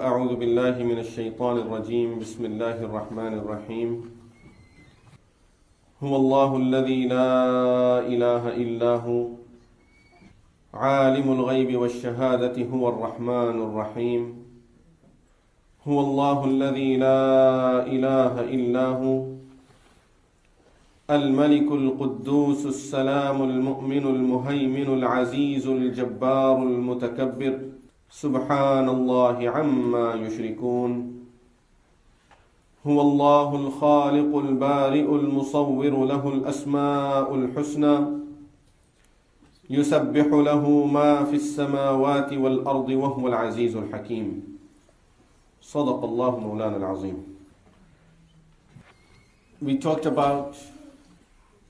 أعوذ بالله من الشيطان الرجيم. بسم الله الرحمن الرحيم. هو الله الذي لا إله إلا هو. عالم الغيب والشهادة هو الرحمن الرحيم. هو الله الذي لا إله إلا هو. الملك القدوس السلام المؤمن المهيمن العزيز الجبار المتكبر. سبحان الله عما يشركون. هو الله الخالق البارئ المصور له الأسماء الحسنى يسبح له ما في السماوات والأرض وهو العزيز الحكيم. صدق الله مولانا العظيم. We talked about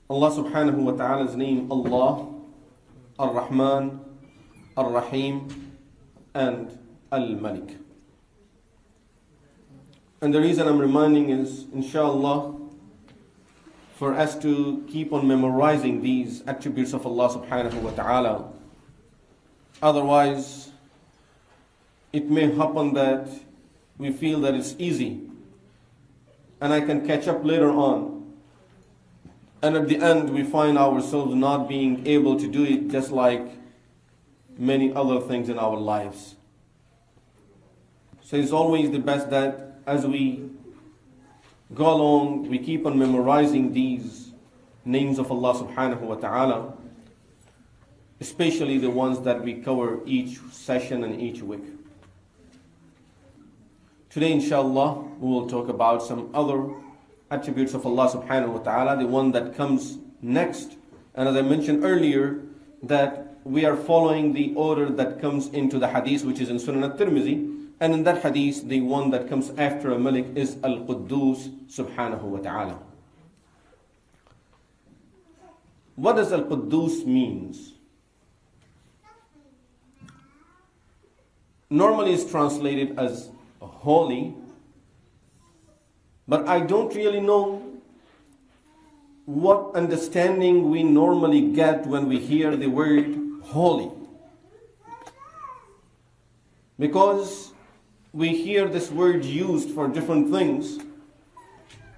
Allah subhanahu wa ta'ala's name Allah, Ar-Rahman, Ar-Rahim, and Al-Malik. And the reason I'm reminding is, inshallah, for us to keep on memorizing these attributes of Allah subhanahu wa ta'ala. Otherwise, it may happen that we feel that it's easy and I can catch up later on. And at the end, we find ourselves not being able to do it just like many other things in our lives. So it's always the best that as we go along, we keep on memorizing these names of Allah subhanahu wa ta'ala, especially the ones that we cover each session and each week. Today, inshallah, we will talk about some other attributes of Allah subhanahu wa ta'ala, the one that comes next. And as I mentioned earlier, that we are following the order that comes into the hadith, which is in Sunan al-Tirmidhi. And in that hadith, the one that comes after a malik is Al-Quddus subhanahu wa ta'ala. What does Al-Quddus means? Normally it's translated as holy, but I don't really know what understanding we normally get when we hear the word holy. Because we hear this word used for different things.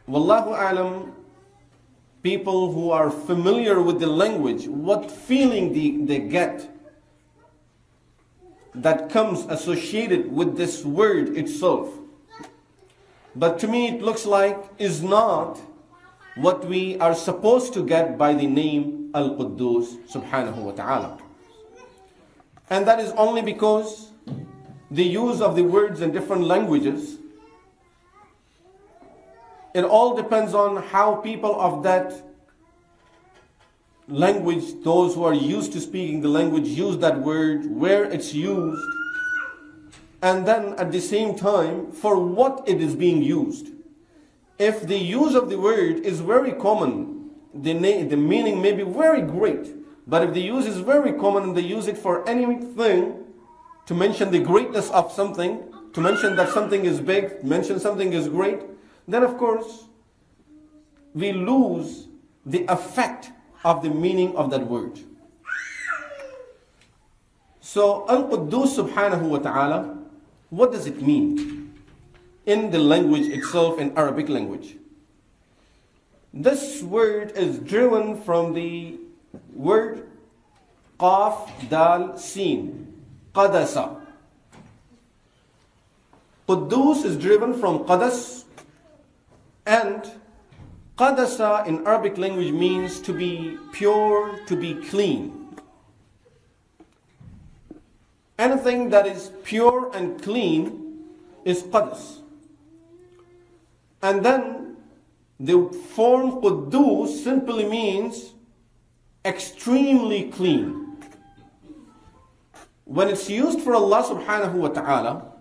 Wallahu alam, people who are familiar with the language, what feeling they, they get that comes associated with this word itself. But to me, it looks like is not what we are supposed to get by the name Al Quddus subhanahu wa ta'ala. And that is only because the use of the words in different languages, it all depends on how people of that language, those who are used to speaking the language, use that word, where it's used, and then at the same time, for what it is being used. If the use of the word is very common, the, the meaning may be very great, but if the use is very common and they use it for anything, to mention the greatness of something, to mention that something is big, mention something is great, then of course we lose the effect of the meaning of that word. So Al-Quddus subhanahu wa ta'ala, what does it mean? In the language itself, in Arabic language. This word is driven from the word Qaf Dal Sin, Qadasa. Quddus is driven from Qadas and Qadasa in Arabic language means to be pure, to be clean. Anything that is pure and clean is Qadas. And then the form Quddus simply means extremely clean. When it's used for Allah subhanahu wa ta'ala,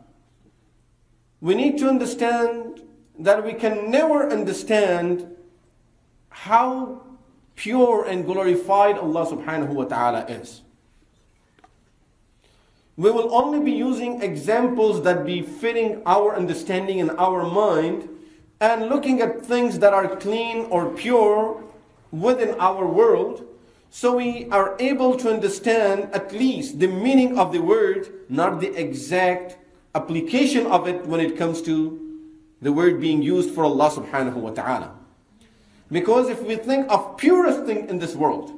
we need to understand that we can never understand how pure and glorified Allah subhanahu wa ta'ala is. We will only be using examples that be fitting our understanding and our mind and looking at things that are clean or pure within our world so we are able to understand at least the meaning of the word, not the exact application of it when it comes to the word being used for Allah subhanahu wa ta'ala. Because if we think of purest thing in this world,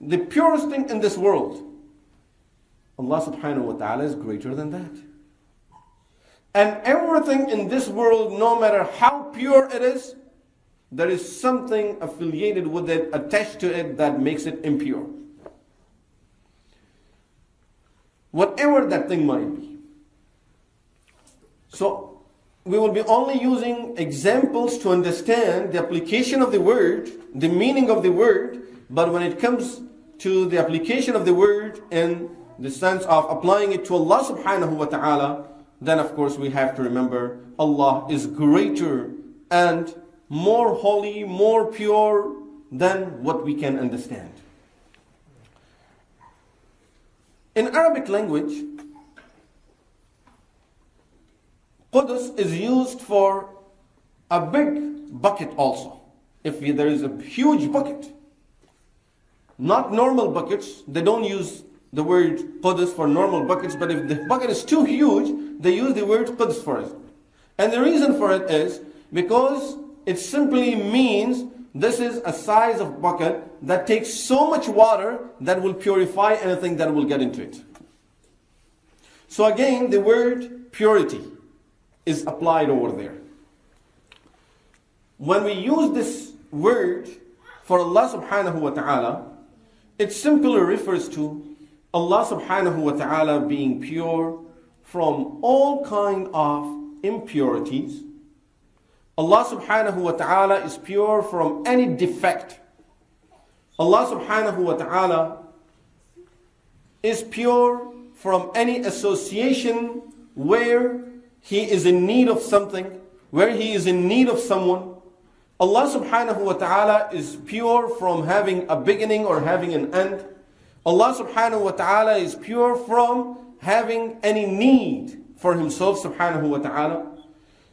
the purest thing in this world, Allah subhanahu wa ta'ala is greater than that. And everything in this world, no matter how pure it is, there is something affiliated with it, attached to it, that makes it impure. Whatever that thing might be. So, we will be only using examples to understand the application of the word, the meaning of the word, but when it comes to the application of the word in the sense of applying it to Allah subhanahu wa ta'ala, then of course we have to remember Allah is greater and more holy, more pure than what we can understand. In Arabic language, Qudus is used for a big bucket also. If there is a huge bucket, not normal buckets, they don't use the word Qudus for normal buckets, but if the bucket is too huge, they use the word Qudus for it. And the reason for it is because it simply means this is a size of bucket that takes so much water that will purify anything that will get into it. So again, the word purity is applied over there. When we use this word for Allah subhanahu wa ta'ala, it simply refers to Allah subhanahu wa ta'ala being pure from all kind of impurities. Allah subhanahu wa ta'ala is pure from any defect. Allah subhanahu wa ta'ala is pure from any association where he is in need of something, where he is in need of someone. Allah subhanahu wa ta'ala is pure from having a beginning or having an end. Allah subhanahu wa ta'ala is pure from having any need for himself subhanahu wa ta'ala.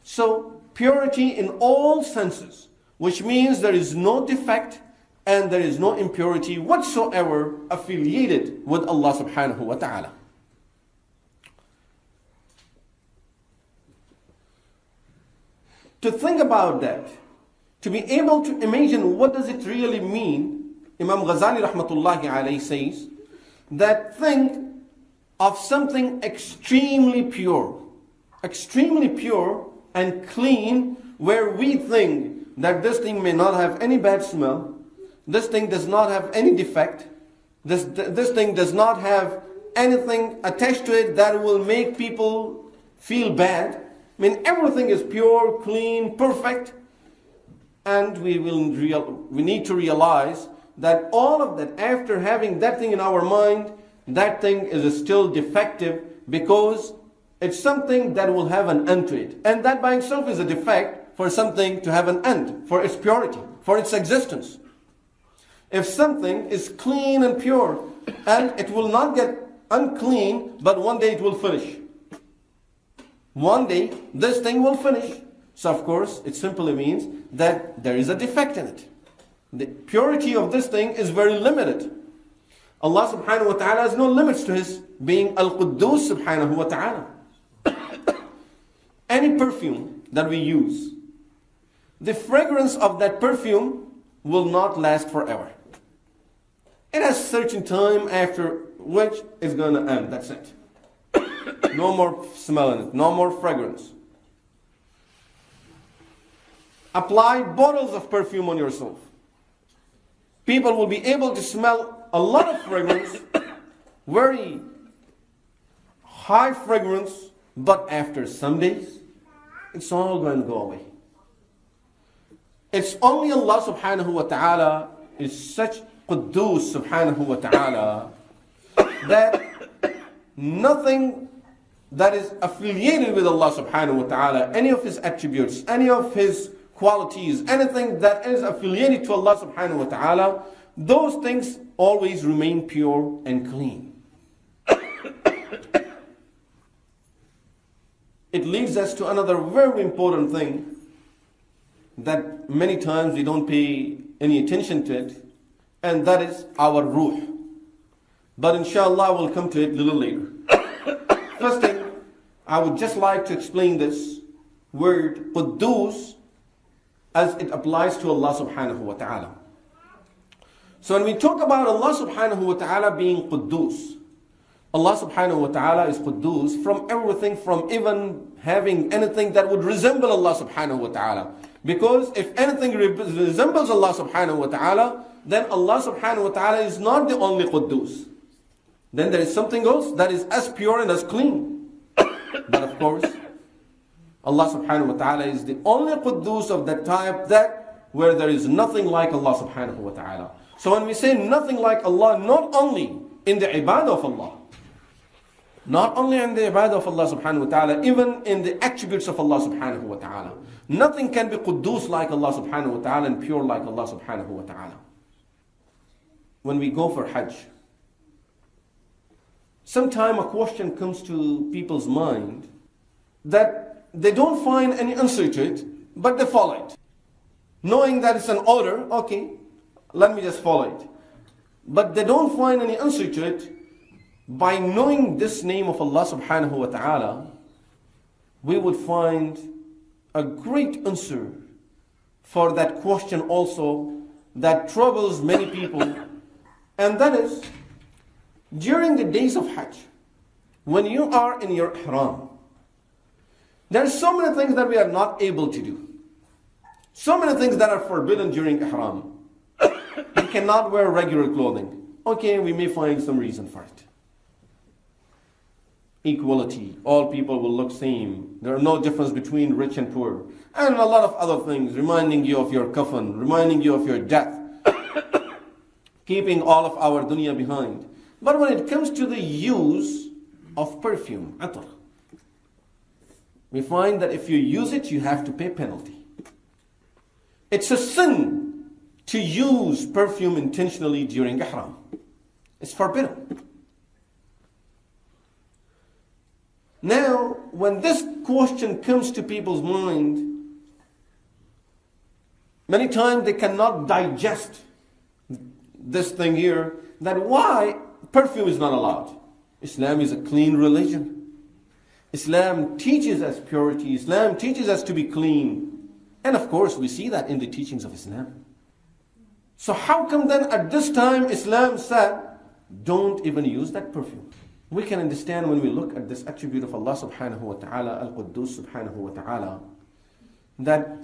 So purity in all senses, which means there is no defect and there is no impurity whatsoever affiliated with Allah subhanahu wa ta'ala. To think about that, to be able to imagine what does it really mean, Imam Ghazali rahmatullahi alayhi says, that think of something extremely pure, extremely pure and clean, where we think that this thing may not have any bad smell, this thing does not have any defect, this, this thing does not have anything attached to it that will make people feel bad. I mean, everything is pure, clean, perfect. And we, will real, we need to realize that all of that, after having that thing in our mind, that thing is still defective because it's something that will have an end to it. And that by itself is a defect for something to have an end, for its purity, for its existence. If something is clean and pure, and it will not get unclean, but one day it will finish. One day, this thing will finish. So, of course, it simply means that there is a defect in it. The purity of this thing is very limited. Allah subhanahu wa ta'ala has no limits to His being Al Quddus subhanahu wa ta'ala. Any perfume that we use, the fragrance of that perfume will not last forever. It has a certain time after which it's going to end. That's it. No more smell in it, no more fragrance. Apply bottles of perfume on yourself. People will be able to smell a lot of fragrance, very high fragrance, but after some days, it's all going to go away. It's only Allah subhanahu wa ta'ala is such Quddus subhanahu wa ta'ala that nothing that is affiliated with Allah subhanahu wa ta'ala, any of his attributes, any of his qualities, anything that is affiliated to Allah subhanahu wa ta'ala, those things always remain pure and clean. it leads us to another very important thing that many times we don't pay any attention to it, and that is our ruh. But inshallah, we'll come to it a little later. First thing, I would just like to explain this word Quddus as it applies to Allah subhanahu wa ta'ala. So when we talk about Allah subhanahu wa ta'ala being Quddus, Allah subhanahu wa ta'ala is Quddus from everything, from even having anything that would resemble Allah subhanahu wa ta'ala. Because if anything resembles Allah subhanahu wa ta'ala, then Allah subhanahu wa ta'ala is not the only Quddus. Then there is something else that is as pure and as clean. but of course, Allah subhanahu wa ta'ala is the only Quddus of that type that where there is nothing like Allah subhanahu wa ta'ala. So when we say nothing like Allah, not only in the ibadah of Allah, not only in the ibadah of Allah subhanahu wa ta'ala, even in the attributes of Allah subhanahu wa ta'ala. Nothing can be quddus like Allah subhanahu wa ta'ala and pure like Allah subhanahu wa ta'ala. When we go for Hajj, sometime a question comes to people's mind that they don't find any answer to it, but they follow it. Knowing that it's an order, okay, let me just follow it. But they don't find any answer to it. By knowing this name of Allah subhanahu wa ta'ala, we would find a great answer for that question also that troubles many people. And that is, during the days of Hajj, when you are in your ihram, there are so many things that we are not able to do. So many things that are forbidden during ihram you cannot wear regular clothing. Okay, we may find some reason for it. Equality. All people will look same. There are no difference between rich and poor. And a lot of other things, reminding you of your coffin, reminding you of your death, keeping all of our dunya behind. But when it comes to the use of perfume, atar, we find that if you use it, you have to pay penalty. It's a sin to use perfume intentionally during ihram. It's forbidden. Now, when this question comes to people's mind, many times they cannot digest this thing here that why perfume is not allowed. Islam is a clean religion. Islam teaches us purity. Islam teaches us to be clean. And of course, we see that in the teachings of Islam. So how come then at this time Islam said, don't even use that perfume? We can understand when we look at this attribute of Allah subhanahu wa ta'ala, Al-Quddus subhanahu wa ta'ala, that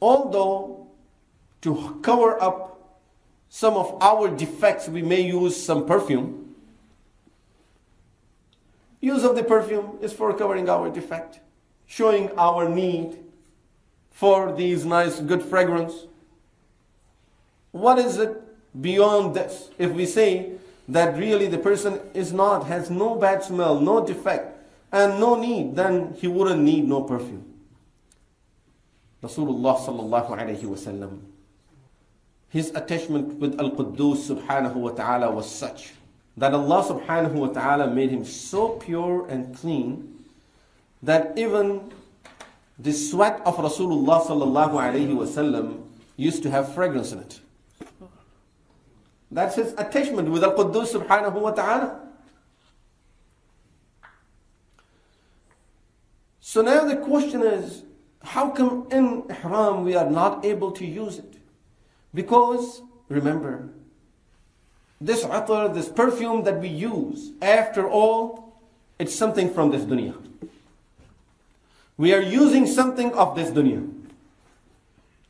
although to cover up some of our defects we may use some perfume, use of the perfume is for covering our defect, showing our need for these nice good fragrance. What is it beyond this? If we say that really the person is not, has no bad smell, no defect, and no need, then he wouldn't need no perfume. Rasulullah sallallahu alayhi wasallam, his attachment with Al-Quddus subhanahu wa ta'ala was such that Allah subhanahu wa ta'ala made him so pure and clean that even the sweat of Rasulullah sallallahu alayhi wasallam used to have fragrance in it. That's his attachment with Al-Quddus subhanahu wa ta'ala. So now the question is, how come in Ihram we are not able to use it? Because, remember, this atar, this perfume that we use, after all, it's something from this dunya. We are using something of this dunya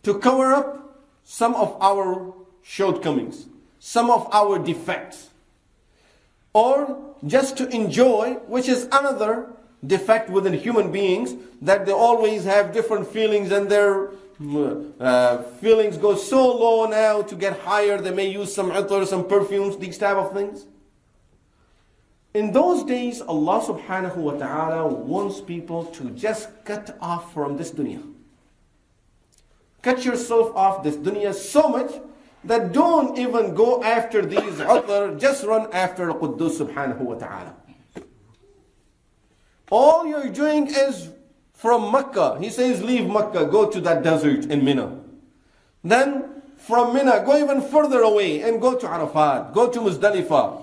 to cover up some of our shortcomings some of our defects. Or just to enjoy, which is another defect within human beings, that they always have different feelings and their uh, feelings go so low now to get higher. They may use some atar, some perfumes, these type of things. In those days, Allah subhanahu wa ta'ala wants people to just cut off from this dunya. Cut yourself off this dunya so much that don't even go after these other, just run after Quddus subhanahu wa ta'ala. All you're doing is from Mecca. He says, leave Mecca, go to that desert in Mina. Then from Mina, go even further away and go to Arafat, go to Muzdalifah.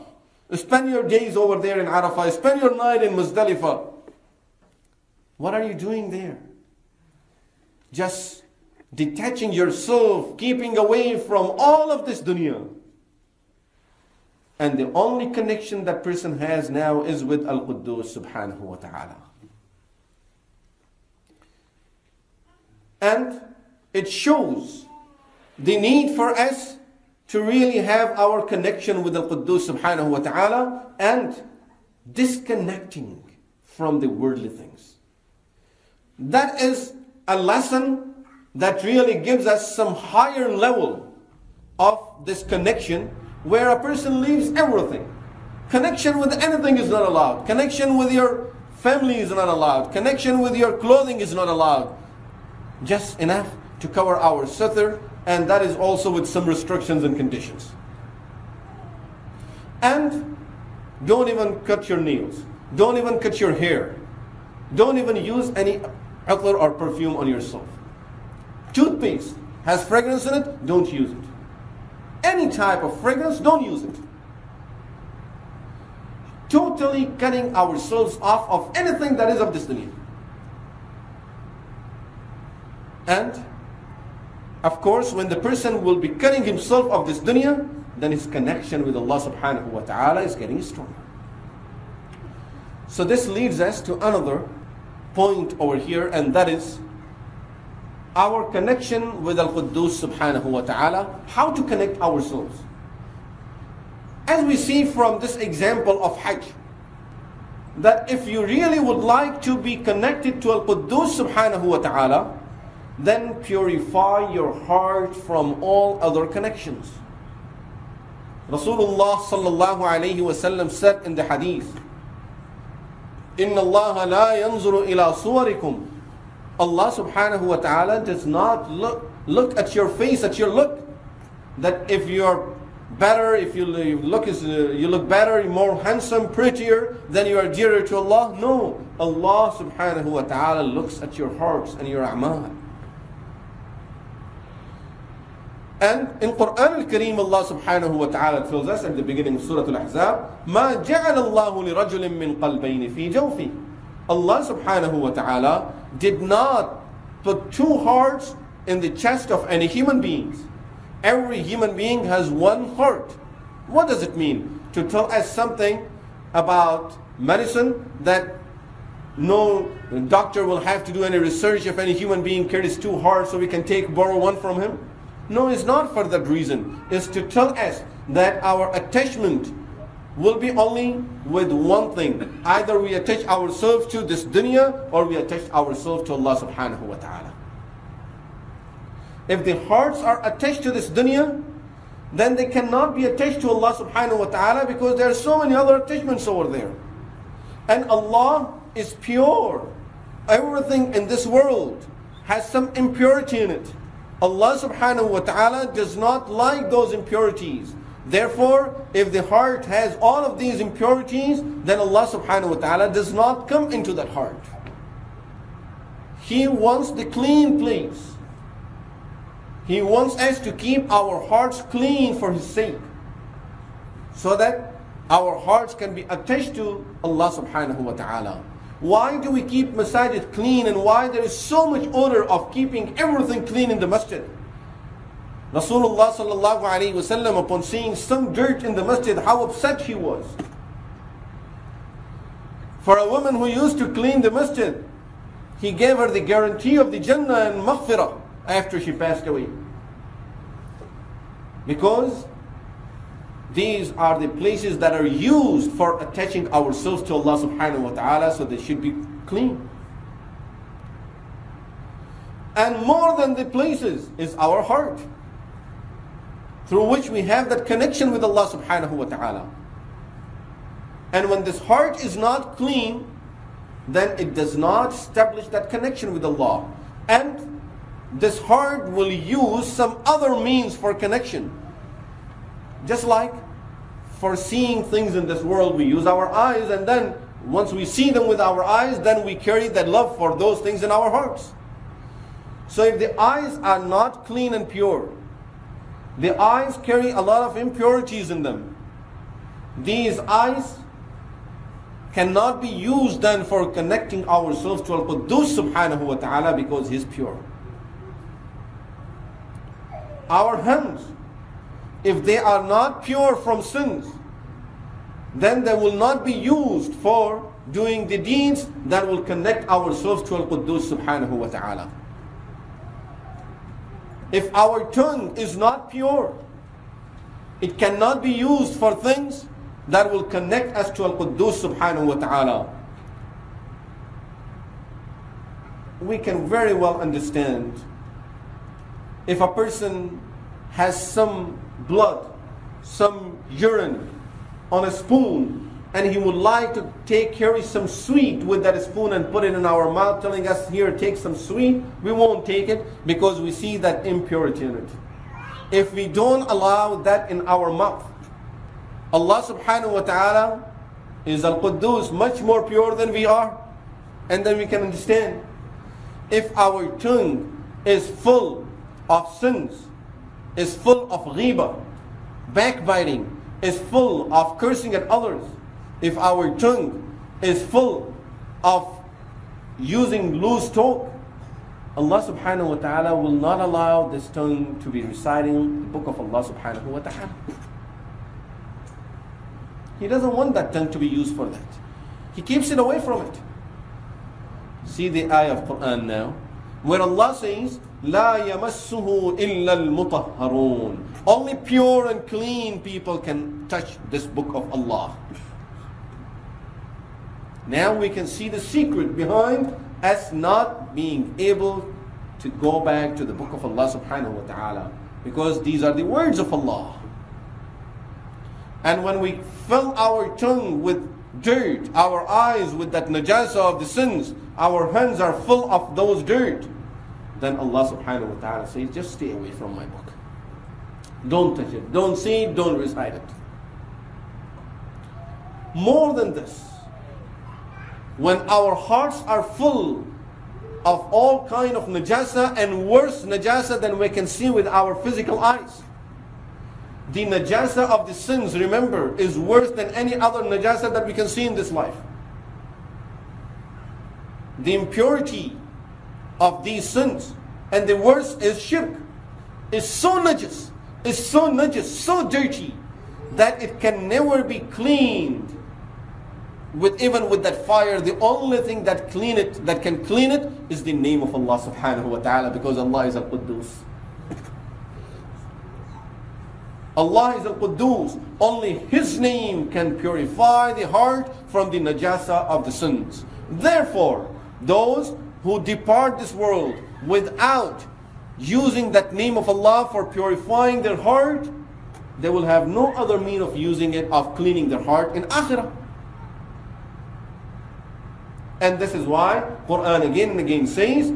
Spend your days over there in Arafat, spend your night in Muzdalifah. What are you doing there? Just detaching yourself, keeping away from all of this dunya. And the only connection that person has now is with Al Quddus subhanahu wa ta'ala. And it shows the need for us to really have our connection with Al Quddus subhanahu wa ta'ala and disconnecting from the worldly things. That is a lesson that really gives us some higher level of this connection where a person leaves everything. Connection with anything is not allowed. Connection with your family is not allowed. Connection with your clothing is not allowed. Just enough to cover our satr, and that is also with some restrictions and conditions. And don't even cut your nails. Don't even cut your hair. Don't even use any attar or perfume on yourself. Toothpaste has fragrance in it, don't use it. Any type of fragrance, don't use it. Totally cutting ourselves off of anything that is of this dunya. And of course, when the person will be cutting himself of this dunya, then his connection with Allah subhanahu wa ta'ala is getting stronger. So this leads us to another point over here, and that is our connection with Al Quddus subhanahu wa ta'ala, how to connect ourselves. As we see from this example of Hajj, that if you really would like to be connected to Al Quddus subhanahu wa ta'ala, then purify your heart from all other connections. Rasulullah sallallahu alayhi wasallam said in the hadith, إن الله لا ينظر إلى صوركم Allah subhanahu wa ta'ala does not look, look at your face, at your look. That if you're better, if you look, is, uh, you look better, more handsome, prettier, then you are dearer to Allah. No. Allah subhanahu wa ta'ala looks at your hearts and your a'mal. And in Quran al-Kareem, Allah subhanahu wa ta'ala tells us at the beginning of Surah Al-Ahzab, مَا جَعَلَ اللَّهُ لِرَجُلٍ مِّن قَلْبَيْنِ فِي جَوْفِهِ Allah subhanahu wa ta'ala did not put two hearts in the chest of any human beings. Every human being has one heart. What does it mean? To tell us something about medicine that no doctor will have to do any research if any human being carries two hearts so we can take borrow one from him? No, it's not for that reason. It's to tell us that our attachment will be only with one thing. Either we attach ourselves to this dunya or we attach ourselves to Allah subhanahu wa ta'ala. If the hearts are attached to this dunya, then they cannot be attached to Allah subhanahu wa ta'ala because there are so many other attachments over there. And Allah is pure. Everything in this world has some impurity in it. Allah subhanahu wa ta'ala does not like those impurities. Therefore, if the heart has all of these impurities, then Allah subhanahu wa ta'ala does not come into that heart. He wants the clean place. He wants us to keep our hearts clean for His sake. So that our hearts can be attached to Allah subhanahu wa ta'ala. Why do we keep masajid clean and why there is so much order of keeping everything clean in the masjid? Rasulullah sallallahu alayhi upon seeing some dirt in the masjid, how upset he was. For a woman who used to clean the masjid, he gave her the guarantee of the Jannah and maghfirah after she passed away. Because these are the places that are used for attaching ourselves to Allah subhanahu wa ta'ala, so they should be clean. And more than the places is our heart, through which we have that connection with Allah subhanahu wa ta'ala. And when this heart is not clean, then it does not establish that connection with Allah. And this heart will use some other means for connection. Just like for seeing things in this world, we use our eyes, and then once we see them with our eyes, then we carry that love for those things in our hearts. So if the eyes are not clean and pure, the eyes carry a lot of impurities in them. These eyes cannot be used then for connecting ourselves to Al-Quddus subhanahu wa ta'ala because He's pure. Our hands, if they are not pure from sins, then they will not be used for doing the deeds that will connect ourselves to Al-Quddus subhanahu wa ta'ala. If our tongue is not pure, it cannot be used for things that will connect us to Al-Quddus subhanahu wa ta'ala. We can very well understand if a person has some blood, some urine on a spoon and he would like to take carry some sweet with that spoon and put it in our mouth telling us here take some sweet. We won't take it because we see that impurity in it. If we don't allow that in our mouth allah subhanahu wa ta'ala is al-quddus much more pure than we are. And then we can understand if our tongue is full of sins is full of ghiba backbiting is full of cursing at others if our tongue is full of using loose talk, Allah subhanahu wa ta'ala will not allow this tongue to be reciting the book of Allah subhanahu wa ta'ala. He doesn't want that tongue to be used for that. He keeps it away from it. See the ayah of Quran now, where Allah says, لا يمسه إلا المطهرون. Only pure and clean people can touch this book of Allah. Now we can see the secret behind us not being able to go back to the book of Allah subhanahu wa ta'ala. Because these are the words of Allah. And when we fill our tongue with dirt, our eyes with that najasa of the sins, our hands are full of those dirt, then Allah subhanahu wa ta'ala says, just stay away from my book. Don't touch it. Don't see it. Don't recite it. More than this, when our hearts are full of all kind of najasa and worse najasa than we can see with our physical eyes. The najasa of the sins, remember, is worse than any other najasa that we can see in this life. The impurity of these sins and the worst is shirk. Is so najas, is so najas, so dirty that it can never be cleaned with even with that fire, the only thing that clean it, that can clean it, is the name of Allah subhanahu wa ta'ala, because Allah is al-Quddus. Allah is al-Quddus. Only His name can purify the heart from the najasa of the sins. Therefore, those who depart this world without using that name of Allah for purifying their heart, they will have no other mean of using it, of cleaning their heart in akhirah. And this is why Quran again and again says,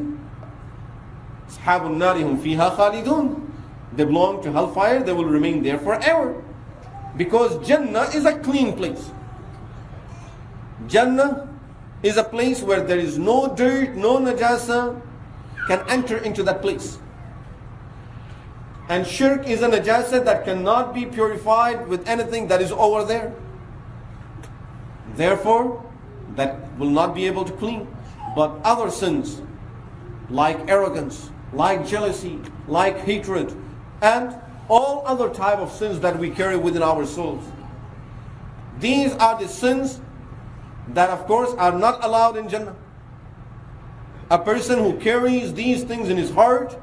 أصحاب النار هم فيها خالدون. They belong to hellfire, they will remain there forever. Because Jannah is a clean place. Jannah is a place where there is no dirt, no najasa can enter into that place. And shirk is a najasa that cannot be purified with anything that is over there. Therefore, that will not be able to clean. But other sins, like arrogance, like jealousy, like hatred, and all other type of sins that we carry within our souls. These are the sins that of course are not allowed in Jannah. A person who carries these things in his heart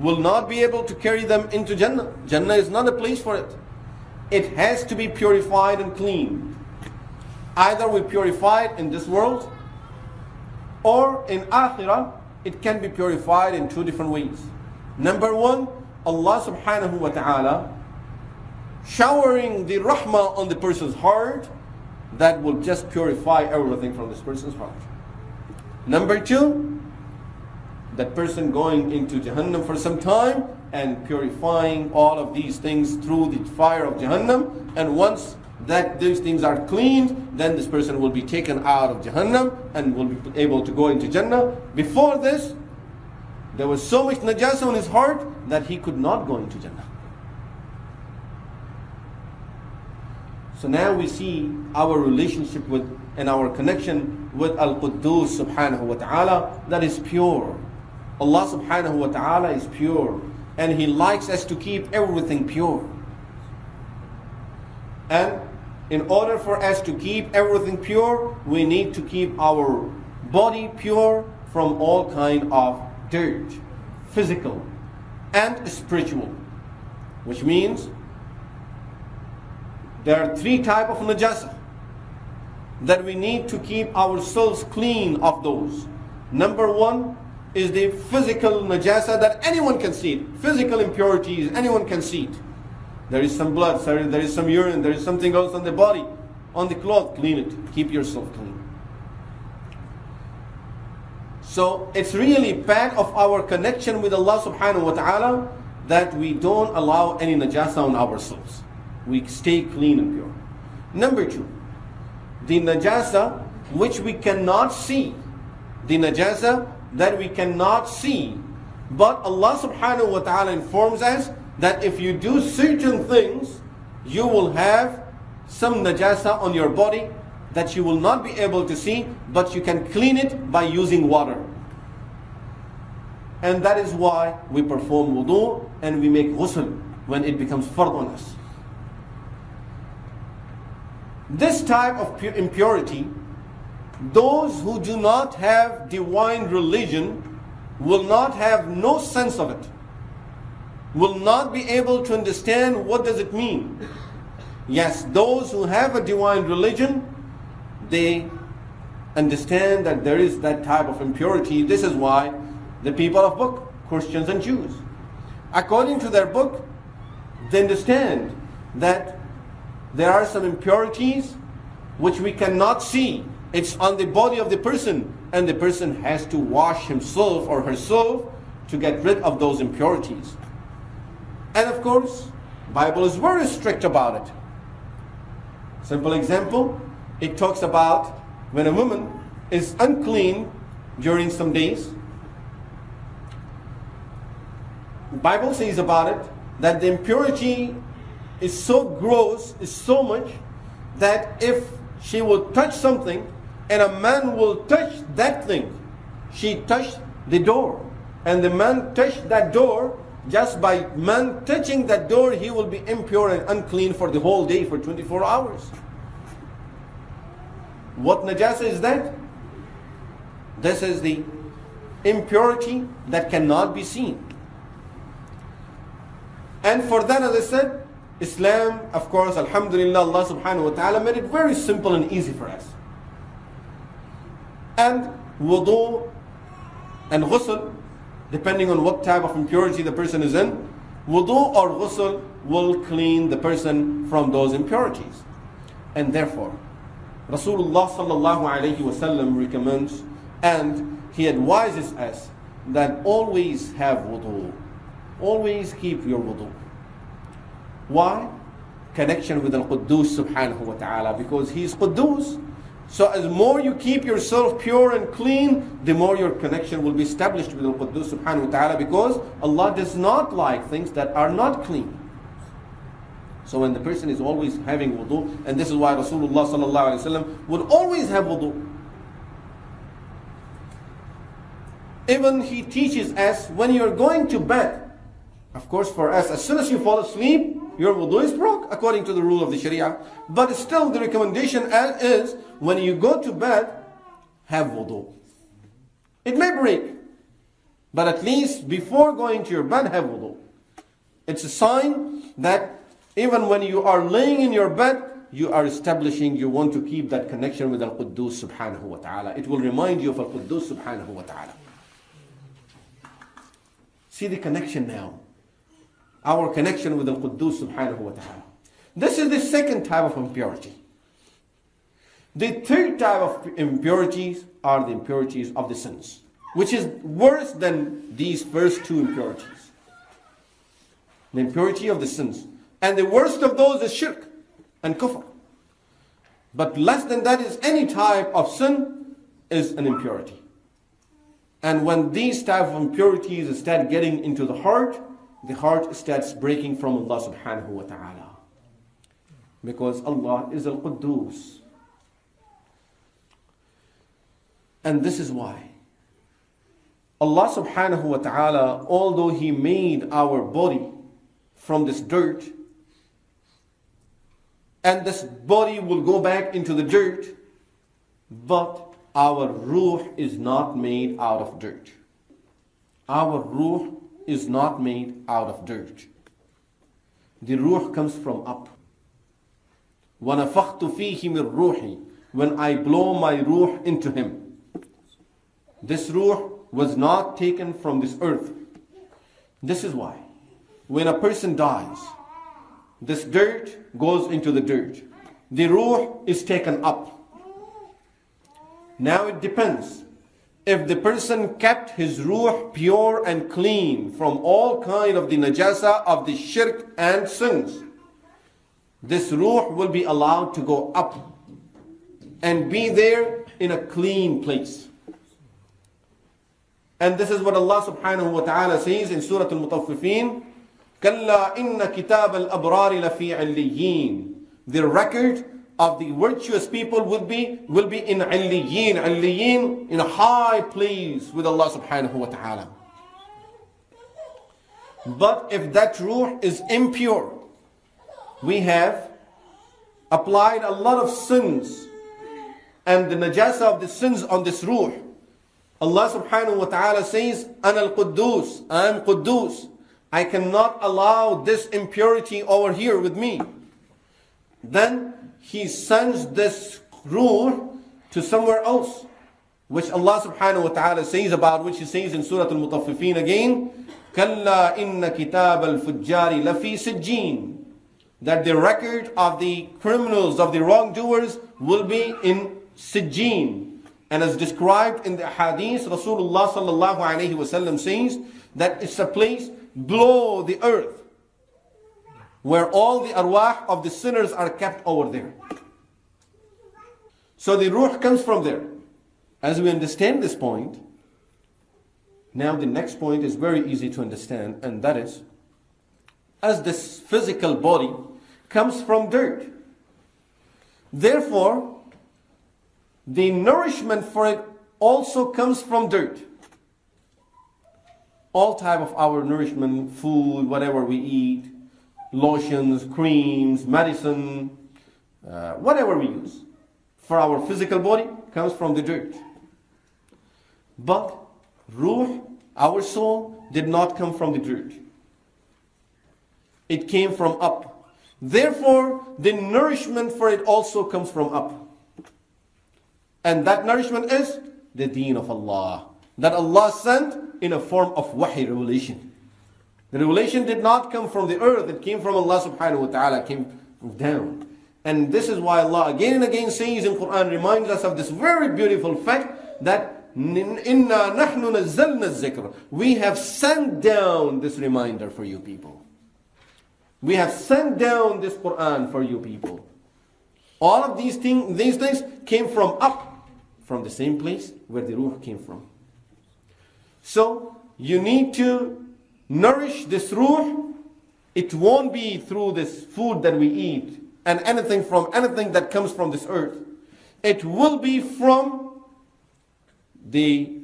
will not be able to carry them into Jannah. Jannah is not a place for it. It has to be purified and clean. Either we purify it in this world or in Akhirah, it can be purified in two different ways. Number one, Allah subhanahu wa ta'ala showering the rahmah on the person's heart that will just purify everything from this person's heart. Number two, that person going into Jahannam for some time and purifying all of these things through the fire of Jahannam. And once that these things are cleaned, then this person will be taken out of Jahannam and will be able to go into Jannah. Before this, there was so much najasa on his heart that he could not go into Jannah. So now we see our relationship with and our connection with Al-Quddus subhanahu wa ta'ala that is pure. Allah subhanahu wa ta'ala is pure and He likes us to keep everything pure. And in order for us to keep everything pure, we need to keep our body pure from all kind of dirt, physical and spiritual. Which means there are three type of najasa that we need to keep ourselves clean of those. Number one is the physical najasa that anyone can see it. Physical impurities, anyone can see it. There is some blood, Sorry, there is some urine, there is something else on the body, on the cloth, clean it. Keep yourself clean. So it's really part of our connection with Allah subhanahu wa ta'ala that we don't allow any najasa on ourselves. We stay clean and pure. Number two, the najasa which we cannot see. The najasa that we cannot see. But Allah subhanahu wa ta'ala informs us that if you do certain things, you will have some najasa on your body that you will not be able to see, but you can clean it by using water. And that is why we perform wudu and we make ghusl when it becomes fard on us. This type of impurity, those who do not have divine religion will not have no sense of it, will not be able to understand what does it mean. Yes, those who have a divine religion, they understand that there is that type of impurity. This is why the people of book, Christians and Jews, according to their book, they understand that there are some impurities which we cannot see. It's on the body of the person, and the person has to wash himself or herself to get rid of those impurities. And of course, Bible is very strict about it. Simple example, it talks about when a woman is unclean during some days. Bible says about it that the impurity is so gross, is so much, that if she will touch something and a man will touch that thing, she touched the door. And the man touched that door, just by man touching that door, he will be impure and unclean for the whole day, for 24 hours. What najasa is that? This is the impurity that cannot be seen. And for that, as I said, Islam, of course, Alhamdulillah, Allah subhanahu wa ta'ala made it very simple and easy for us. And wudu and ghusl, depending on what type of impurity the person is in, wudu or ghusl will clean the person from those impurities. And therefore, Rasulullah sallallahu alayhi wasallam recommends and he advises us that always have wudu. Always keep your wudu. Why? Connection with Al-Quddus subhanahu wa ta'ala because He is Quddus. So as more you keep yourself pure and clean, the more your connection will be established with Al-Quddus subhanahu wa ta'ala because Allah does not like things that are not clean. So when the person is always having wudu, and this is why Rasulullah sallallahu alaihi wasallam would always have wudu. Even he teaches us when you're going to bed, of course, for us, as soon as you fall asleep, your wudu is broke according to the rule of the Sharia. But still, the recommendation is when you go to bed, have wudu. It may break, but at least before going to your bed, have wudu. It's a sign that even when you are laying in your bed, you are establishing, you want to keep that connection with Al Quddus subhanahu wa ta'ala. It will remind you of Al Quddus subhanahu wa ta'ala. See the connection now our connection with Al-Quddus subhanahu wa ta'ala. This is the second type of impurity. The third type of impurities are the impurities of the sins, which is worse than these first two impurities. The impurity of the sins. And the worst of those is shirk and kufr. But less than that is any type of sin is an impurity. And when these type of impurities start getting into the heart, the heart starts breaking from Allah subhanahu wa ta'ala. Because Allah is Al Quddus. And this is why. Allah subhanahu wa ta'ala, although He made our body from this dirt, and this body will go back into the dirt, but our ruh is not made out of dirt. Our ruh is not made out of dirt. The ruh comes from up. وَنَفَخْتُ فِيهِ مِنْ رُوحِي When I blow my ruh into him. This ruh was not taken from this earth. This is why. When a person dies, this dirt goes into the dirt. The ruh is taken up. Now it depends. If the person kept his ruh pure and clean from all kind of the najasa of the shirk and sins, this ruh will be allowed to go up and be there in a clean place. And this is what Allah subhanahu wa ta'ala says in Surah Al-Mutaffifin. كَلَّا إِنَّ كِتَابَ الْأَبْرَارِ لَفِي عِلِّيِّينَ The record of the virtuous people will be, will be in عِلِّيِّينَ عِلِّيِّينَ in a high place with Allah subhanahu wa ta'ala. But if that ruh is impure, we have applied a lot of sins and the najasa of the sins on this ruh. Allah subhanahu wa ta'ala says, Ana al-Quddus, I am Quddus. I cannot allow this impurity over here with me. Then he sends this ruh to somewhere else, which Allah subhanahu wa ta'ala says about, which he says in Surah Al-Mutaffifin again, كَلَّا إِنَّ كِتَابَ الْفُجَّارِ لَفِي سِجِّينَ That the record of the criminals, of the wrongdoers, will be in Sijjeen. and as described in the hadith, Rasulullah sallallahu alayhi wasallam says that it's a place below the earth where all the arwah of the sinners are kept over there. So the ruh comes from there. As we understand this point, now the next point is very easy to understand, and that is, as this physical body comes from dirt, therefore, the nourishment for it also comes from dirt. All type of our nourishment, food, whatever we eat, lotions, creams, medicine, uh, whatever we use for our physical body comes from the dirt. But ruh, our soul, did not come from the dirt. It came from up. Therefore, the nourishment for it also comes from up. And that nourishment is the deen of Allah. That Allah sent in a form of wahi revelation. The revelation did not come from the earth, it came from Allah subhanahu wa ta'ala, came down. And this is why Allah again and again says in Quran, reminds us of this very beautiful fact that Inna nahnu nazzalna zikr. We have sent down this reminder for you people. We have sent down this Quran for you people. All of these, these things came from up from the same place where the ruh came from. So you need to nourish this ruh. It won't be through this food that we eat and anything from anything that comes from this earth. It will be from the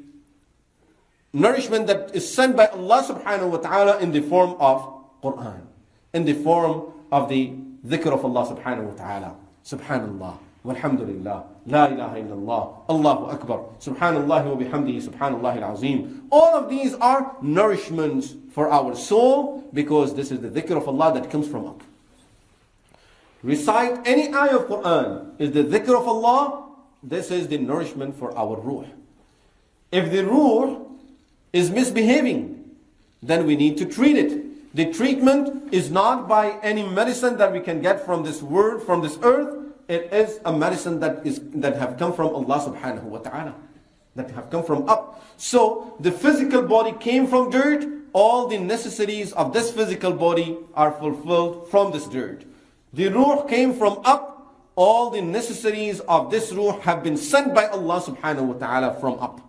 nourishment that is sent by Allah subhanahu wa ta'ala in the form of Quran, in the form of the dhikr of Allah subhanahu wa ta'ala. Subhanallah. والحمد لله لا إله إلا الله الله أكبر سبحان الله وبحمده سبحان الله العظيم all of these are nourishments for our soul because this is the dhikr of Allah that comes from up recite any ayah of Quran is the dhikr of Allah this is the nourishment for our ruh if the ruh is misbehaving then we need to treat it the treatment is not by any medicine that we can get from this world from this earth it is a medicine that is that have come from Allah subhanahu wa ta'ala. That have come from up. So the physical body came from dirt. All the necessities of this physical body are fulfilled from this dirt. The ruh came from up. All the necessities of this ruh have been sent by Allah subhanahu wa ta'ala from up.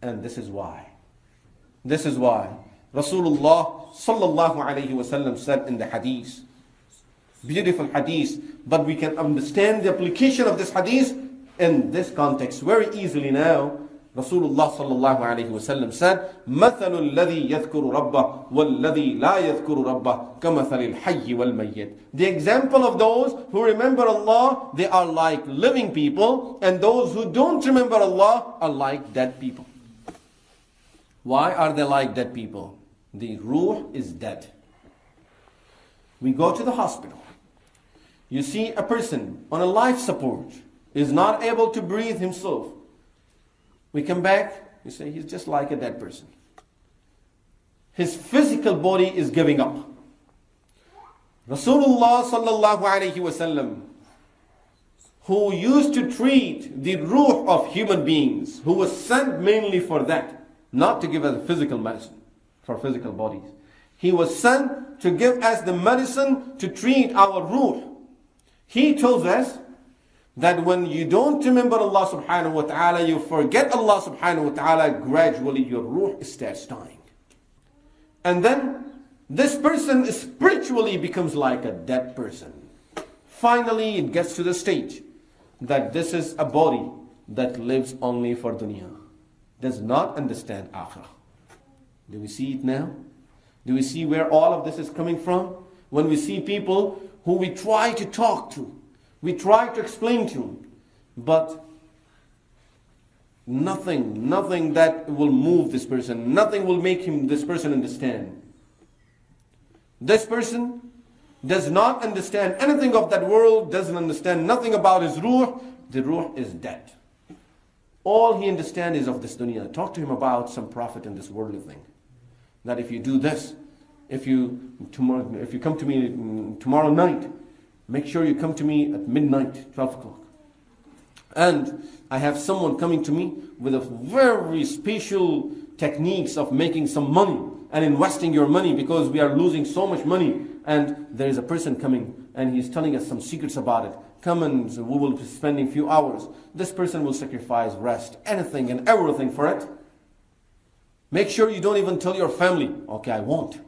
And this is why. This is why Rasulullah sallallahu alayhi wa said in the hadith beautiful hadith, but we can understand the application of this hadith in this context very easily now. Rasulullah sallallahu alayhi wasallam said, مثل الذي يذكر ربه والذي لا يذكر ربه كمثل الحي والميت. The example of those who remember Allah, they are like living people, and those who don't remember Allah are like dead people. Why are they like dead people? The ruh is dead. We go to the hospital. You see a person on a life support is not able to breathe himself. We come back, you say he's just like a dead person. His physical body is giving up. Rasulullah sallallahu alayhi wasallam, who used to treat the ruh of human beings, who was sent mainly for that, not to give us physical medicine for physical bodies. He was sent to give us the medicine to treat our ruh. He tells us that when you don't remember Allah subhanahu wa ta'ala, you forget Allah subhanahu wa ta'ala, gradually your ruh starts dying. And then this person spiritually becomes like a dead person. Finally, it gets to the stage that this is a body that lives only for dunya, does not understand akhirah. Do we see it now? Do we see where all of this is coming from? When we see people who we try to talk to, we try to explain to but nothing, nothing that will move this person, nothing will make him this person understand. This person does not understand anything of that world, doesn't understand nothing about his ruh, the ruh is dead. All he understands is of this dunya. Talk to him about some profit in this worldly thing. That if you do this, if you tomorrow, if you come to me mm, tomorrow night, Make sure you come to me at midnight, 12 o'clock. And I have someone coming to me with a very special techniques of making some money and investing your money because we are losing so much money. And there is a person coming and he's telling us some secrets about it. Come and we will be spending a few hours. This person will sacrifice rest, anything and everything for it. Make sure you don't even tell your family, okay, I won't.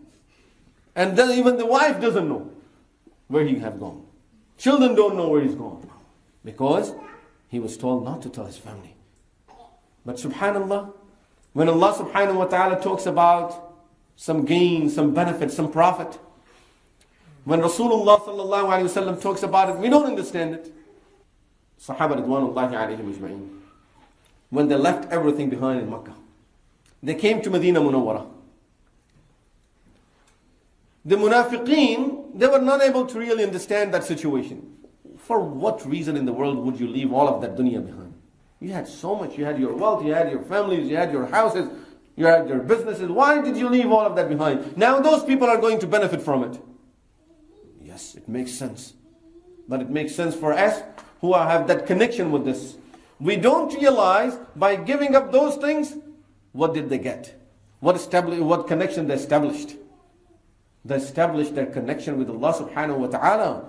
And then even the wife doesn't know where he have gone. Children don't know where he's gone because he was told not to tell his family. But subhanAllah, when Allah subhanahu wa ta'ala talks about some gain, some benefit, some profit, when Rasulullah sallallahu alayhi wasallam talks about it, we don't understand it. Sahaba ridwanullahi alayhim ajma'in. When they left everything behind in Makkah, they came to Medina Munawwara. The munafiqeen, they were not able to really understand that situation. For what reason in the world would you leave all of that dunya behind? You had so much. You had your wealth, you had your families, you had your houses, you had your businesses. Why did you leave all of that behind? Now those people are going to benefit from it. Yes, it makes sense. But it makes sense for us who have that connection with this. We don't realize by giving up those things, what did they get? What, what connection they established? They establish their connection with Allah subhanahu wa ta'ala.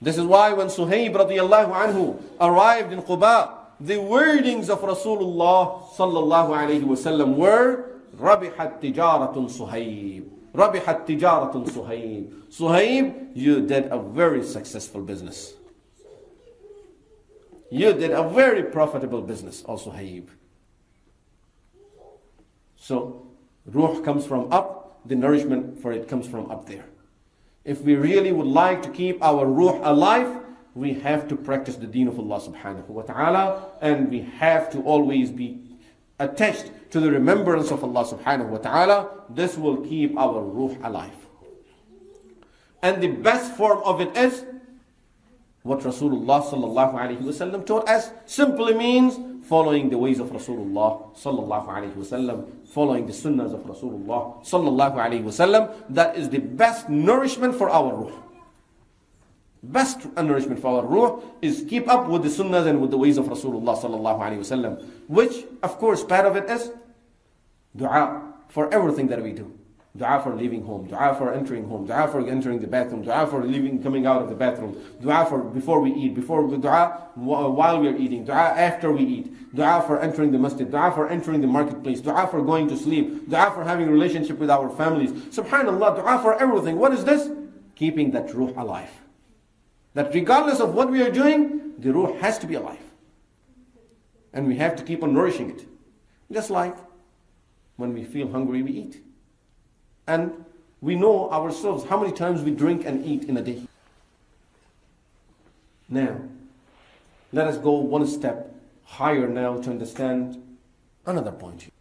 This is why when Suhaib radiallahu anhu arrived in Quba, the wordings of Rasulullah sallallahu alayhi wasallam were Rabihat tijaratun Suhaib. Rabihat tijaratun Suhaib. Suhaib, you did a very successful business. You did a very profitable business, also Suhaib. So, ruh comes from up, the nourishment for it comes from up there. If we really would like to keep our ruh alive, we have to practice the deen of Allah subhanahu wa ta'ala and we have to always be attached to the remembrance of Allah subhanahu wa ta'ala. This will keep our ruh alive. And the best form of it is what Rasulullah sallallahu alayhi wasallam taught us simply means following the ways of Rasulullah sallallahu alayhi wasallam, following the sunnahs of Rasulullah sallallahu alayhi wasallam. That is the best nourishment for our ruh. Best nourishment for our ruh is keep up with the sunnahs and with the ways of Rasulullah sallallahu alayhi wasallam. Which, of course, part of it is dua for everything that we do. Dua for leaving home, dua for entering home, dua for entering the bathroom, dua for leaving, coming out of the bathroom, dua for before we eat, before dua while we are eating, dua after we eat, dua for entering the masjid, dua for entering the marketplace, dua for going to sleep, dua for having relationship with our families. Subhanallah, dua for everything. What is this? Keeping that ruh alive. That regardless of what we are doing, the ruh has to be alive. And we have to keep on nourishing it. Just like when we feel hungry, we eat. And we know ourselves how many times we drink and eat in a day. Now, let us go one step higher now to understand another point.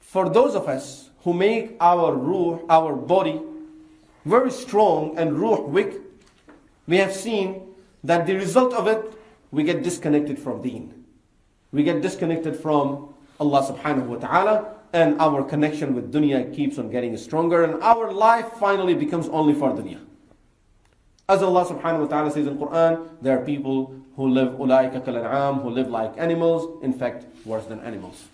For those of us who make our ruh, our body, very strong and ruh weak, we have seen that the result of it, we get disconnected from deen. We get disconnected from Allah subhanahu wa ta'ala and our connection with dunya keeps on getting stronger and our life finally becomes only for dunya. As Allah subhanahu wa ta'ala says in Quran, there are people who live who live like animals, in fact, worse than animals.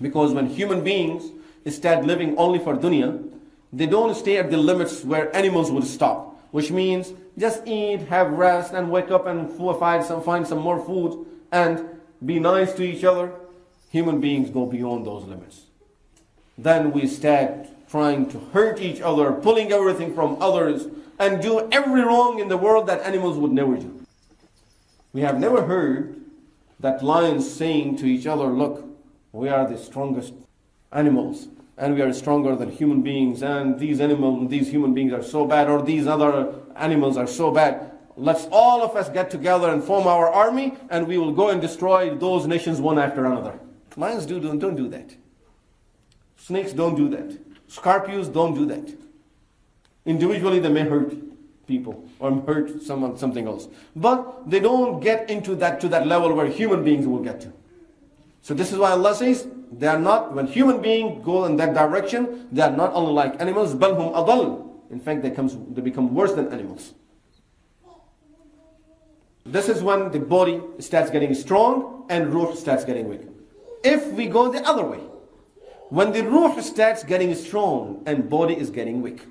Because when human beings start living only for dunya, they don't stay at the limits where animals would stop, which means just eat, have rest, and wake up and find some, find some more food and be nice to each other human beings go beyond those limits. Then we start trying to hurt each other, pulling everything from others, and do every wrong in the world that animals would never do. We have never heard that lions saying to each other, Look, we are the strongest animals, and we are stronger than human beings, and these animals, these human beings are so bad, or these other animals are so bad. Let's all of us get together and form our army, and we will go and destroy those nations one after another. Lions do, don't, don't do that. Snakes don't do that. Scorpions don't do that. Individually, they may hurt people or hurt someone, something else. But they don't get into that to that level where human beings will get to. So this is why Allah says they are not when human beings go in that direction, they are not only like animals, balhum adal. In fact, they, comes, they become worse than animals. This is when the body starts getting strong and ruh starts getting weak if we go the other way. When the ruh starts getting strong and body is getting weak.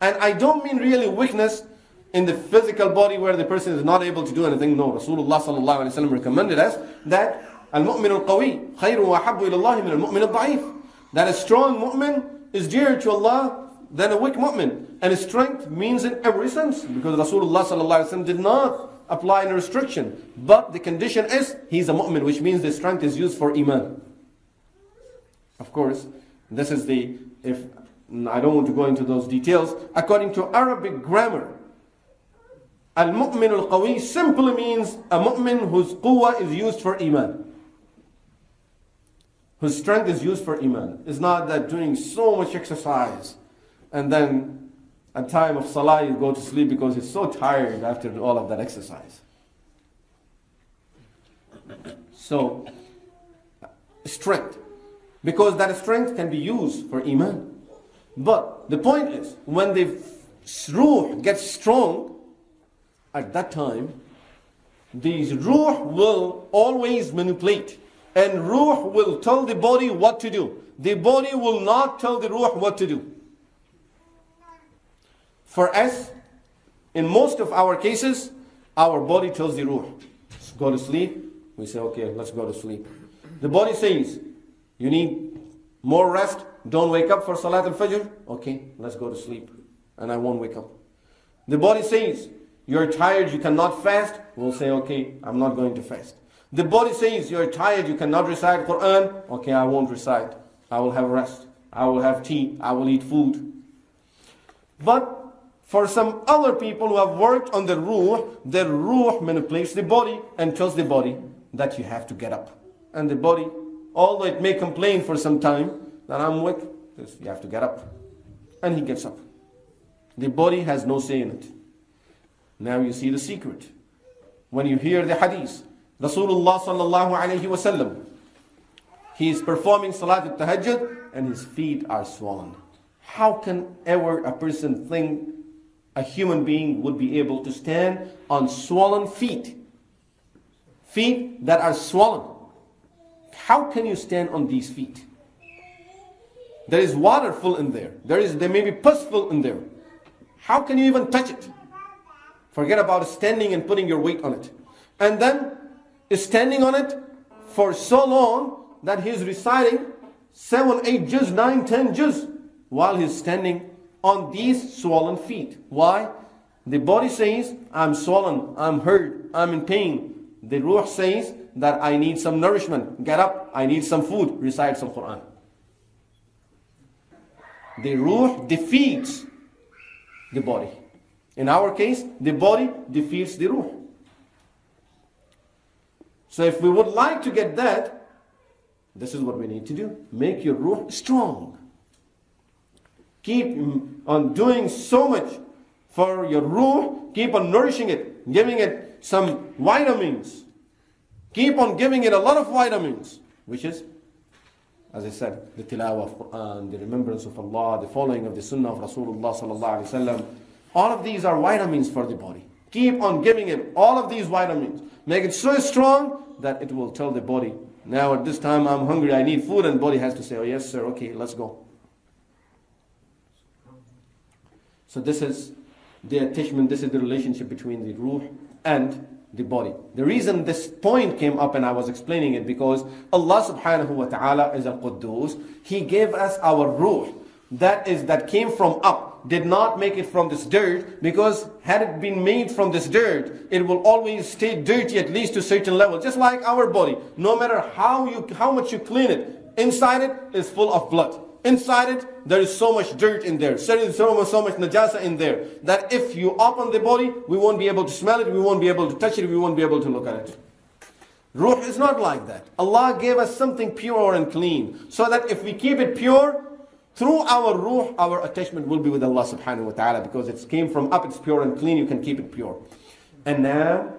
And I don't mean really weakness in the physical body where the person is not able to do anything. No, Rasulullah sallallahu alaihi wasallam recommended us that al-mu'min al-qawi khayrun wa habbu Allah min al-mu'min al-da'if. That a strong mu'min is dearer to Allah than a weak mu'min. And strength means in every sense because Rasulullah sallallahu alaihi wasallam did not apply a restriction. But the condition is he's a mu'min, which means the strength is used for iman. Of course, this is the, if I don't want to go into those details, according to Arabic grammar, Al-mu'min al-qawi simply means a mu'min whose quwwah is used for iman. Whose strength is used for iman. It's not that doing so much exercise and then at time of salah, you go to sleep because he's so tired after all of that exercise. So, strength. Because that strength can be used for iman. But the point is, when the ruh gets strong, at that time, these ruh will always manipulate. And ruh will tell the body what to do. The body will not tell the ruh what to do. For us, in most of our cases, our body tells the ruh, go to sleep. We say, okay, let's go to sleep. The body says, you need more rest. Don't wake up for Salat al-Fajr. Okay, let's go to sleep. And I won't wake up. The body says, you're tired, you cannot fast. We'll say, okay, I'm not going to fast. The body says, you're tired, you cannot recite Quran. Okay, I won't recite. I will have rest. I will have tea. I will eat food. But for some other people who have worked on the ruh, the ruh manipulates the body and tells the body that you have to get up. And the body, although it may complain for some time that I'm weak, says, you have to get up. And he gets up. The body has no say in it. Now you see the secret. When you hear the hadith, Rasulullah sallallahu alayhi wasallam, he is performing salat al-tahajjud and his feet are swollen. How can ever a person think a human being would be able to stand on swollen feet. Feet that are swollen. How can you stand on these feet? There is water full in there. There is there may be pus full in there. How can you even touch it? Forget about standing and putting your weight on it. And then standing on it for so long that he's reciting seven, eight juz, nine, ten juz while he's standing on these swollen feet. Why? The body says, I'm swollen, I'm hurt, I'm in pain. The ruh says that I need some nourishment. Get up. I need some food. Recite some Quran. The ruh defeats the body. In our case, the body defeats the ruh. So if we would like to get that, this is what we need to do. Make your ruh strong. Keep on doing so much for your ruh. Keep on nourishing it, giving it some vitamins. Keep on giving it a lot of vitamins, which is, as I said, the tilawah of Quran, the remembrance of Allah, the following of the sunnah of Rasulullah. All of these are vitamins for the body. Keep on giving it all of these vitamins. Make it so strong that it will tell the body, now at this time I'm hungry, I need food, and body has to say, oh yes sir, okay, let's go. So this is the attachment, this is the relationship between the ruh and the body. The reason this point came up and I was explaining it because Allah subhanahu wa ta'ala is al-Quddus. He gave us our ruh. That is, that came from up, did not make it from this dirt because had it been made from this dirt, it will always stay dirty at least to a certain level. Just like our body. No matter how you, how much you clean it, inside it is full of blood. Inside it, there is so much dirt in there. So much, so much najasa in there. That if you open the body, we won't be able to smell it, we won't be able to touch it, we won't be able to look at it. Ruh is not like that. Allah gave us something pure and clean. So that if we keep it pure, through our ruh, our attachment will be with Allah subhanahu wa ta'ala. Because it came from up, it's pure and clean, you can keep it pure. And now,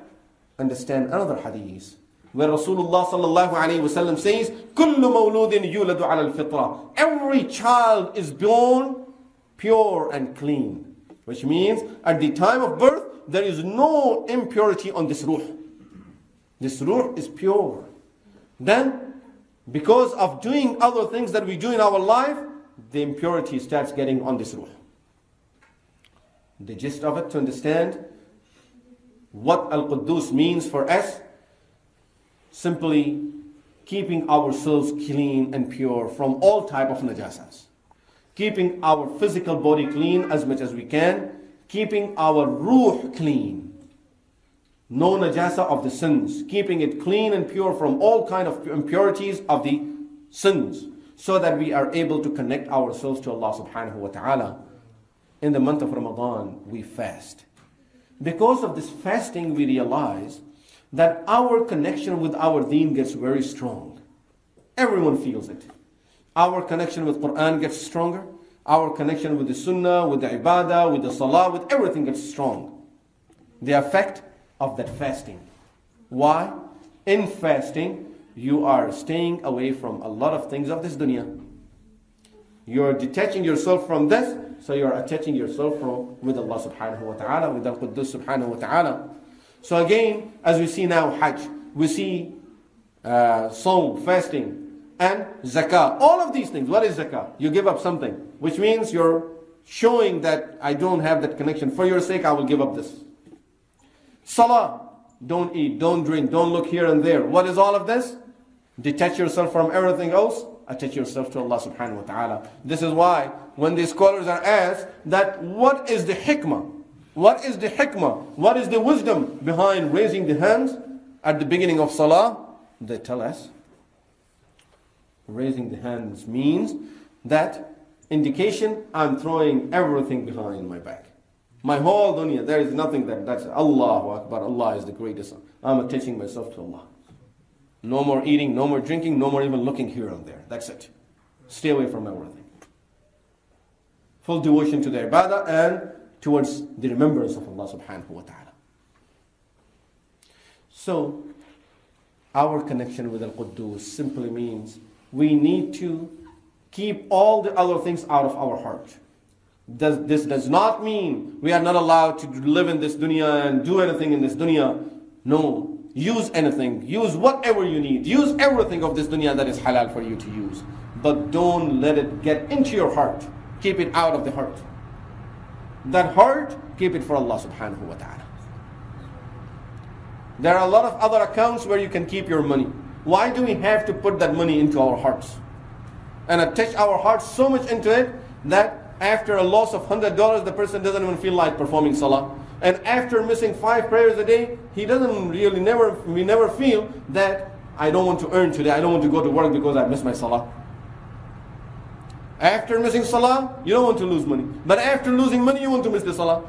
understand another hadith where Rasulullah sallallahu alayhi wasallam says, "Kullu mawludin yuladu al-fitra." Every child is born pure and clean, which means at the time of birth there is no impurity on this ruh. This ruh is pure. Then, because of doing other things that we do in our life, the impurity starts getting on this ruh. The gist of it to understand what Al Quddus means for us simply keeping ourselves clean and pure from all type of najasas. Keeping our physical body clean as much as we can. Keeping our ruh clean. No najasa of the sins. Keeping it clean and pure from all kind of impurities of the sins. So that we are able to connect ourselves to Allah subhanahu wa ta'ala. In the month of Ramadan, we fast. Because of this fasting, we realize that our connection with our deen gets very strong. Everyone feels it. Our connection with Quran gets stronger. Our connection with the Sunnah, with the Ibadah, with the Salah, with everything gets strong. The effect of that fasting. Why? In fasting, you are staying away from a lot of things of this dunya. You're detaching yourself from this, so you're attaching yourself from with Allah subhanahu wa ta'ala, with Al-Quddus subhanahu wa ta'ala. So again, as we see now Hajj, we see uh, Sawm, fasting, and Zakah. All of these things. What is Zakah? You give up something, which means you're showing that I don't have that connection. For your sake, I will give up this. Salah. Don't eat, don't drink, don't look here and there. What is all of this? Detach yourself from everything else. Attach yourself to Allah subhanahu wa ta'ala. This is why when these scholars are asked that what is the hikmah? What is the hikmah? What is the wisdom behind raising the hands at the beginning of salah? They tell us. Raising the hands means that indication I'm throwing everything behind my back. My whole dunya, there is nothing that that's Allahu Akbar, Allah is the greatest. I'm attaching myself to Allah. No more eating, no more drinking, no more even looking here and there. That's it. Stay away from everything. Full devotion to the ibadah and towards the remembrance of Allah subhanahu wa ta'ala. So, our connection with Al-Quddus simply means we need to keep all the other things out of our heart. Does, this does not mean we are not allowed to live in this dunya and do anything in this dunya. No. Use anything. Use whatever you need. Use everything of this dunya that is halal for you to use. But don't let it get into your heart. Keep it out of the heart. That heart, keep it for Allah subhanahu wa ta'ala. There are a lot of other accounts where you can keep your money. Why do we have to put that money into our hearts? And attach our hearts so much into it that after a loss of $100, the person doesn't even feel like performing salah. And after missing five prayers a day, he doesn't really never, we never feel that I don't want to earn today, I don't want to go to work because I missed my salah. After missing salah, you don't want to lose money. But after losing money, you want to miss the salah.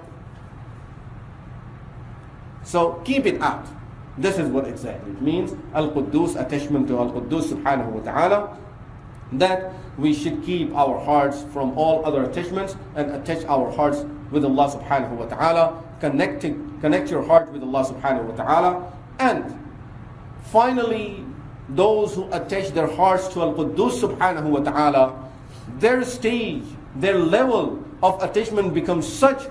So keep it out. This is what exactly it means. Al-Quddus, attachment to Al-Quddus subhanahu wa ta'ala. That we should keep our hearts from all other attachments and attach our hearts with Allah subhanahu wa ta'ala. Connecting, connect your heart with Allah subhanahu wa ta'ala. And finally, those who attach their hearts to Al-Quddus subhanahu wa ta'ala, their stage, their level of attachment becomes such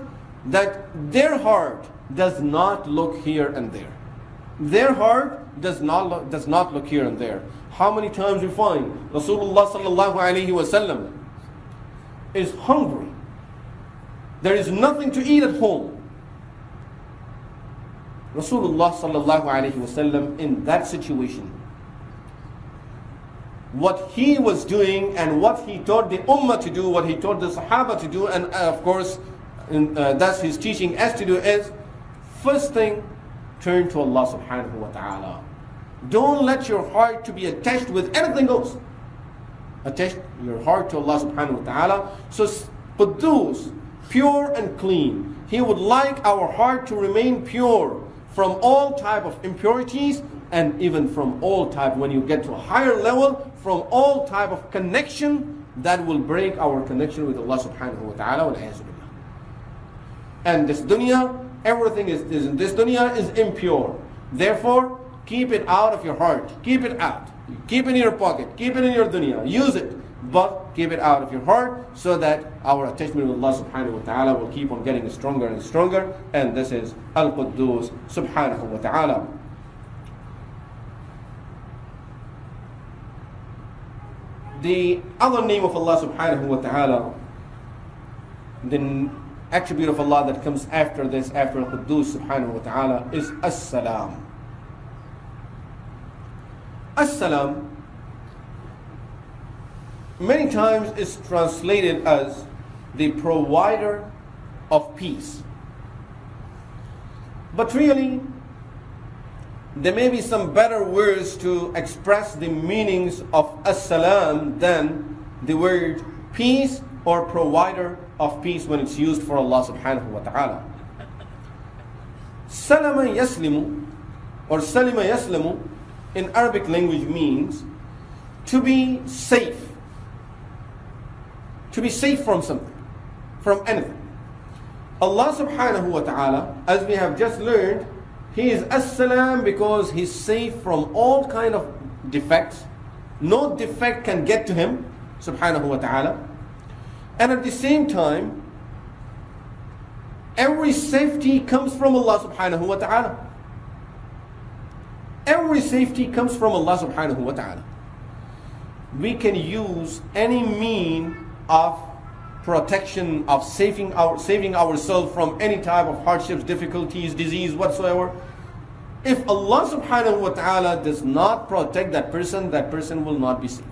that their heart does not look here and there. Their heart does not look, does not look here and there. How many times we find Rasulullah sallallahu alaihi wasallam is hungry. There is nothing to eat at home. Rasulullah sallallahu alaihi wasallam in that situation what he was doing and what he taught the ummah to do, what he taught the sahaba to do, and uh, of course, uh, that's his teaching as to do is first thing, turn to Allah subhanahu wa ta'ala. Don't let your heart to be attached with anything else. Attach your heart to Allah subhanahu wa ta'ala. So those pure and clean. He would like our heart to remain pure from all type of impurities and even from all type when you get to a higher level from all type of connection that will break our connection with Allah subhanahu wa ta'ala and this dunya everything is, is this dunya is impure. Therefore keep it out of your heart. Keep it out. Keep it in your pocket. Keep it in your dunya. Use it. But keep it out of your heart so that our attachment with Allah subhanahu wa ta'ala will keep on getting stronger and stronger. And this is Al-Quddus subhanahu wa ta'ala The other name of Allah subhanahu wa ta'ala, the attribute of Allah that comes after this, after Al-Quddus subhanahu wa ta'ala, is As-Salam. As-Salam many times is translated as the provider of peace. But really, there may be some better words to express the meanings of as-salam than the word peace or provider of peace when it's used for Allah subhanahu wa ta'ala. Salama yaslimu or salima yaslimu in Arabic language means to be safe. To be safe from something, from anything. Allah subhanahu wa ta'ala, as we have just learned, he is as-salam because he's safe from all kind of defects. No defect can get to him, subhanahu wa ta'ala. And at the same time, every safety comes from Allah subhanahu wa ta'ala. Every safety comes from Allah subhanahu wa ta'ala. We can use any mean of protection of saving our saving ourselves from any type of hardships, difficulties, disease, whatsoever. If Allah subhanahu wa ta'ala does not protect that person, that person will not be saved.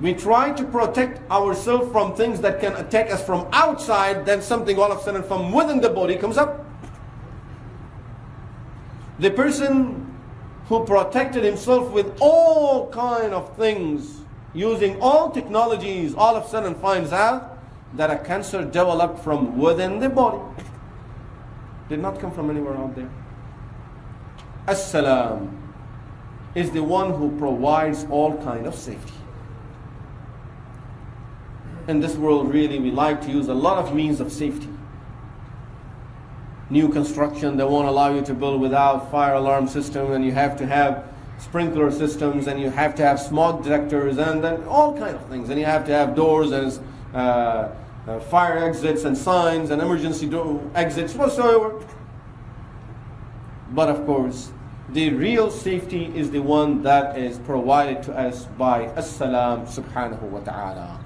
We try to protect ourselves from things that can attack us from outside, then something all of a sudden from within the body comes up. The person who protected himself with all kind of things using all technologies, all of a sudden finds out that a cancer developed from within the body. Did not come from anywhere out there. As-salam is the one who provides all kind of safety. In this world, really, we like to use a lot of means of safety. New construction, they won't allow you to build without fire alarm system, and you have to have sprinkler systems and you have to have smoke detectors and then all kind of things. And you have to have doors and uh, uh, fire exits and signs and emergency door exits whatsoever. But of course the real safety is the one that is provided to us by as-salam subhanahu wa ta'ala.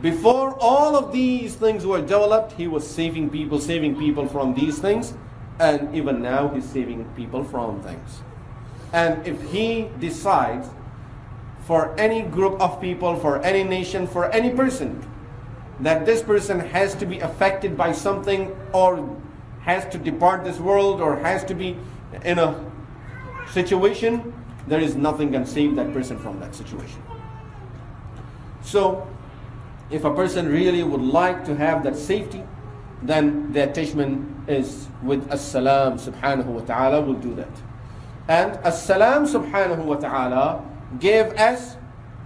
Before all of these things were developed he was saving people saving people from these things and even now he's saving people from things. And if he decides for any group of people, for any nation, for any person, that this person has to be affected by something or has to depart this world or has to be in a situation, there is nothing can save that person from that situation. So, if a person really would like to have that safety, then the attachment is with As-Salam subhanahu wa ta'ala will do that. And As-Salam subhanahu wa ta'ala gave us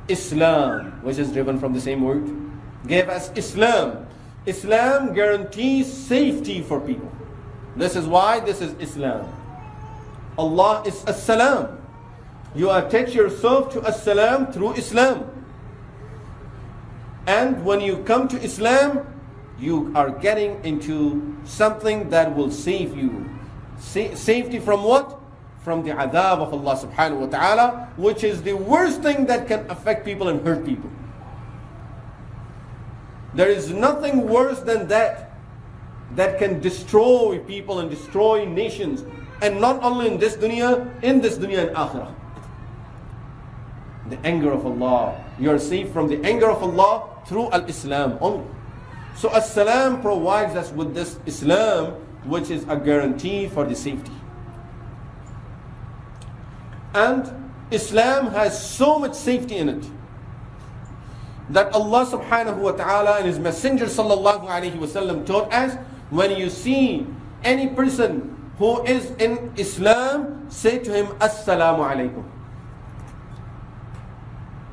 Islam, which is driven from the same word. Gave us Islam. Islam guarantees safety for people. This is why this is Islam. Allah is As-Salam. You attach yourself to As-Salam through Islam. And when you come to Islam, you are getting into something that will save you. Sa- safety from what? From the adhab of Allah subhanahu wa ta'ala, which is the worst thing that can affect people and hurt people. There is nothing worse than that that can destroy people and destroy nations. And not only in this dunya, in this dunya and akhirah. The anger of Allah. You are saved from the anger of Allah through al-Islam only. So As-Salam provides us with this Islam which is a guarantee for the safety. And Islam has so much safety in it that Allah subhanahu wa ta'ala and His Messenger sallallahu alayhi wa sallam taught us when you see any person who is in Islam, say to him, Assalamu alaikum.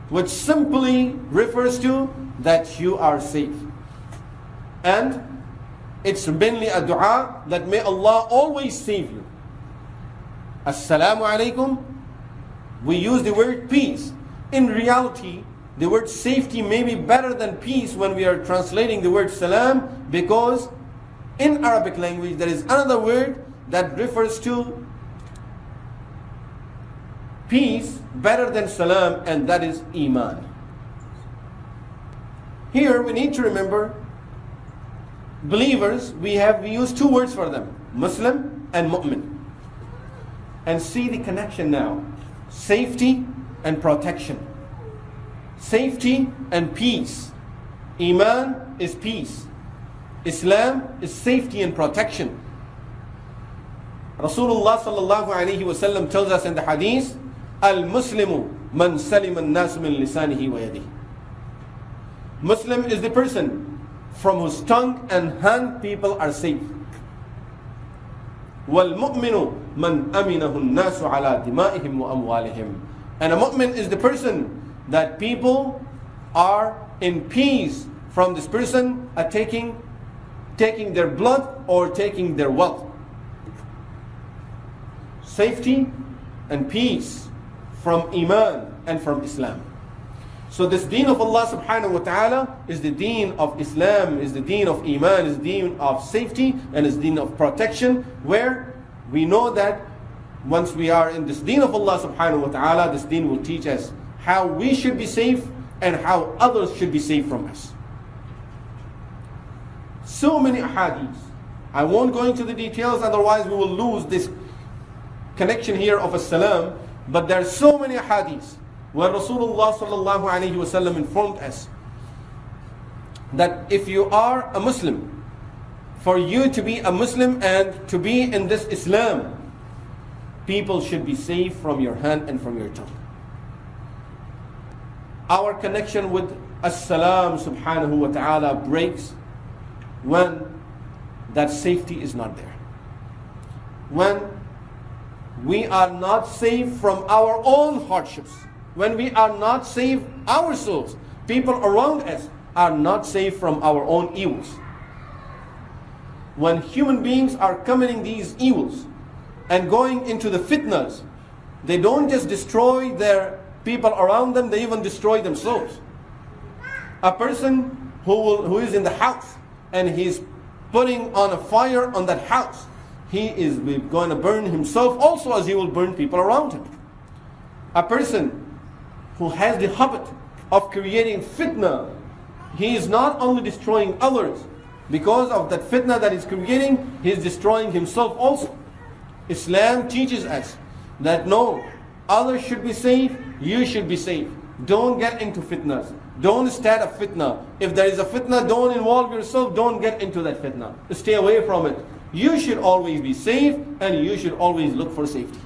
Which simply refers to that you are safe. And it's mainly a dua that may Allah always save you. Assalamu alaikum. We use the word peace. In reality, the word safety may be better than peace when we are translating the word salam because in Arabic language there is another word that refers to peace better than salam and that is iman. Here we need to remember believers we have we use two words for them Muslim and mu'min. And see the connection now. Safety and protection. Safety and peace. Iman is peace. Islam is safety and protection. Rasulullah sallallahu alaihi wasallam tells us in the hadith al-muslimu man salim an-nas min lisanihi wa yadihi. Muslim is the person from whose tongue and hand people are safe. وَالْمُؤْمِنُ مَنْ أَمِنَهُ النَّاسُ عَلَى دِمَائِهِمْ وَأَمْوَالِهِمْ And a mu'min is the person that people are in peace from this person are taking, taking their blood or taking their wealth. Safety and peace from Iman and from Islam. So this deen of Allah subhanahu wa ta'ala is the deen of Islam, is the deen of Iman, is the deen of safety, and is the deen of protection, where we know that once we are in this deen of Allah subhanahu wa ta'ala, this deen will teach us how we should be safe and how others should be safe from us. So many ahadith. I won't go into the details, otherwise we will lose this connection here of a salam. But there are so many ahadith where Rasulullah sallallahu wasallam informed us that if you are a Muslim, for you to be a Muslim and to be in this Islam, people should be safe from your hand and from your tongue. Our connection with As-Salam subhanahu wa ta'ala breaks when that safety is not there. When we are not safe from our own hardships when we are not safe ourselves, people around us are not safe from our own evils. When human beings are committing these evils and going into the fitnas, they don't just destroy their people around them, they even destroy themselves. A person who, will, who is in the house and he's putting on a fire on that house, he is going to burn himself also as he will burn people around him. A person who has the habit of creating fitna, he is not only destroying others, because of that fitna that he's creating, he is destroying himself also. Islam teaches us that no, others should be safe, you should be safe. Don't get into fitnas. Don't start a fitna. If there is a fitna, don't involve yourself. Don't get into that fitna. Stay away from it. You should always be safe and you should always look for safety.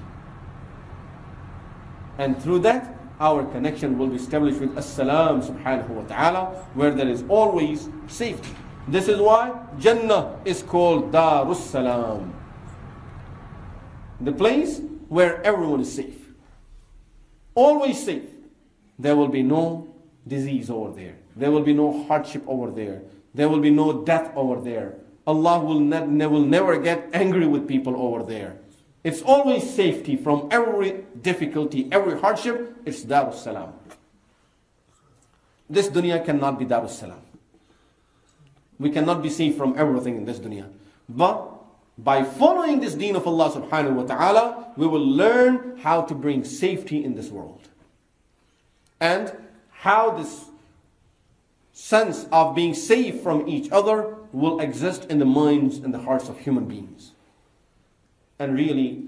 And through that, our connection will be established with As-Salam subhanahu wa ta'ala, where there is always safety. This is why Jannah is called Darus Salam. The place where everyone is safe. Always safe. There will be no disease over there. There will be no hardship over there. There will be no death over there. Allah will, ne- will never get angry with people over there. It's always safety from every difficulty, every hardship. It's Darus Salam. This dunya cannot be Darus Salam. We cannot be safe from everything in this dunya. But by following this deen of Allah subhanahu wa ta'ala, we will learn how to bring safety in this world. And how this sense of being safe from each other will exist in the minds and the hearts of human beings. And really,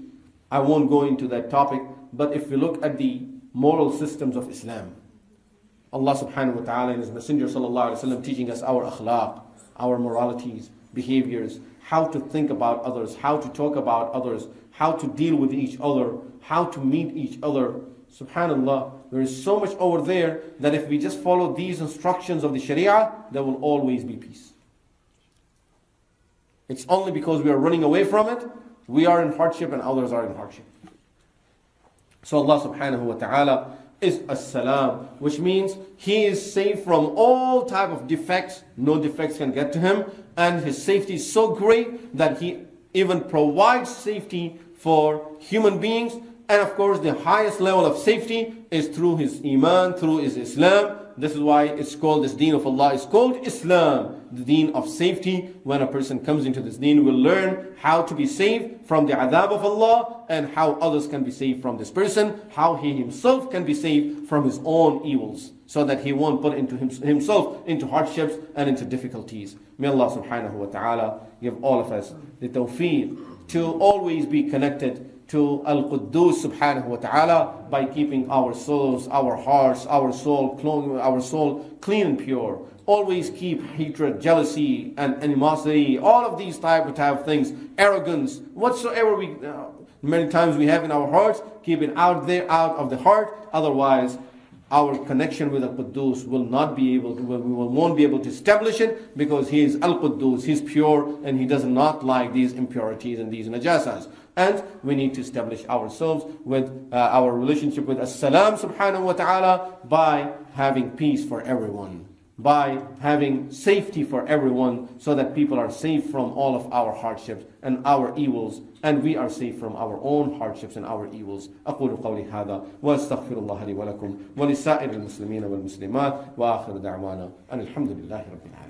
I won't go into that topic, but if we look at the moral systems of Islam, Allah subhanahu wa ta'ala and His Messenger sallallahu alayhi wa teaching us our akhlaq, our moralities, behaviors, how to think about others, how to talk about others, how to deal with each other, how to meet each other. Subhanallah, there is so much over there that if we just follow these instructions of the Sharia, there will always be peace. It's only because we are running away from it, we are in hardship and others are in hardship. So Allah subhanahu wa ta'ala is as-salam, which means he is safe from all type of defects. No defects can get to him. And his safety is so great that he even provides safety for human beings. And of course, the highest level of safety is through his iman, through his Islam, this is why it's called, this deen of Allah is called Islam, the deen of safety. When a person comes into this deen, will learn how to be safe from the adhab of Allah and how others can be saved from this person, how he himself can be saved from his own evils, so that he won't put into himself into hardships and into difficulties. May Allah subhanahu wa ta'ala give all of us the tawfiq to always be connected to Al Quddus subhanahu wa ta'ala by keeping our souls, our hearts, our soul, our soul clean and pure. Always keep hatred, jealousy, and animosity, all of these type of, type of things, arrogance, whatsoever we uh, many times we have in our hearts, keep it out there, out of the heart. Otherwise, our connection with Al-Quddus will not be able to, we won't be able to establish it because he is Al-Quddus, he's pure and he does not like these impurities and these najasas. And we need to establish ourselves with uh, our relationship with As-Salam subhanahu wa ta'ala by having peace for everyone, by having safety for everyone so that people are safe from all of our hardships and our evils and we are safe from our own hardships and our evils أقول قولي هذا وأستغفر الله لي ولكم ولسائر المسلمين والمسلمات وآخر دعوانا أن الحمد لله رب العالمين